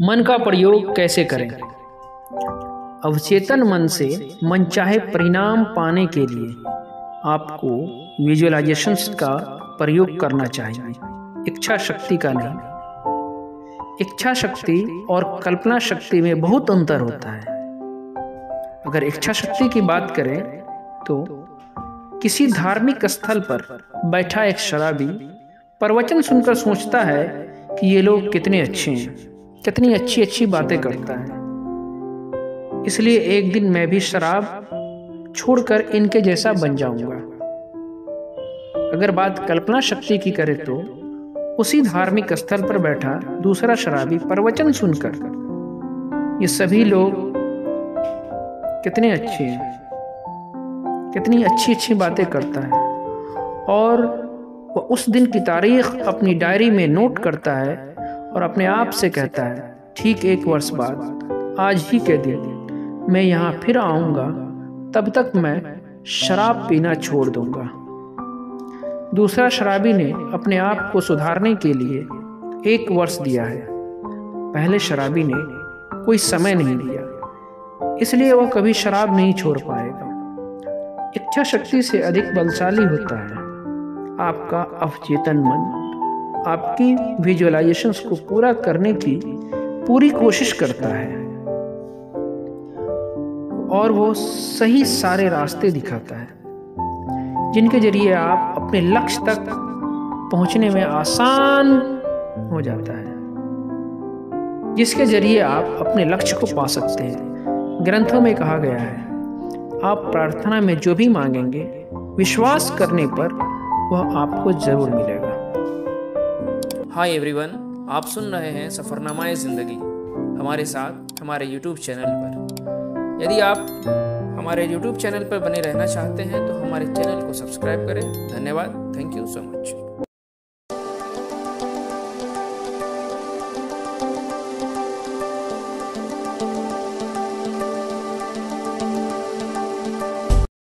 मन का प्रयोग कैसे करें? अवचेतन मन से मन चाहे परिणाम पाने के लिए आपको विजुअलाइजेशन का प्रयोग करना चाहिए। इच्छा शक्ति का नहीं। इच्छा शक्ति और कल्पना शक्ति में बहुत अंतर होता है। अगर इच्छा शक्ति की बात करें तो किसी धार्मिक स्थल पर बैठा एक शराबी प्रवचन सुनकर सोचता है कि ये लोग कितने अच्छे हैं। कितनी अच्छी अच्छी बातें करता है। इसलिए एक दिन मैं भी शराब छोड़कर इनके जैसा बन जाऊँगा। अगर बात कल्पना शक्ति की करे तो उसी धार्मिक स्थल पर बैठा दूसरा शराबी प्रवचन सुनकर ये सभी लोग कितने अच्छे हैं कितनी अच्छी अच्छी बातें करता है। और वह उस दिन की तारीख अपनी डायरी में नोट करता है और अपने आप से कहता है, ठीक एक वर्ष बाद, आज ही के दिन, मैं यहाँ फिर आऊँगा, तब तक मैं शराब पीना छोड़ दूँगा दूसरा शराबी ने अपने आप को सुधारने के लिए एक वर्ष दिया है। पहले शराबी ने कोई समय नहीं दिया, इसलिए वह कभी शराब नहीं छोड़ पाएगा। इच्छा शक्ति से अधिक बलशाली होता है आपका अवचेतन मन। आपकी विजुअलाइजेशंस को पूरा करने की पूरी कोशिश करता है। और वो सही सारे रास्ते दिखाता है, जिनके ज़रिए आप अपने लक्ष्य तक पहुँचने में आसान हो जाता है, जिसके ज़रिए आप अपने लक्ष्य को पा सकते हैं। ग्रंथों में कहा गया है, आप प्रार्थना में जो भी मांगेंगे, विश्वास करने पर वह आपको ज़रूर मिलेगा। हाय एवरीवन आप सुन रहे हैं सफ़रनामा ज़िंदगी, हमारे साथ, हमारे यूट्यूब चैनल पर। यदि आप हमारे यूट्यूब चैनल पर बने रहना चाहते हैं तो हमारे चैनल को सब्सक्राइब करें। धन्यवाद थैंक यू सो मच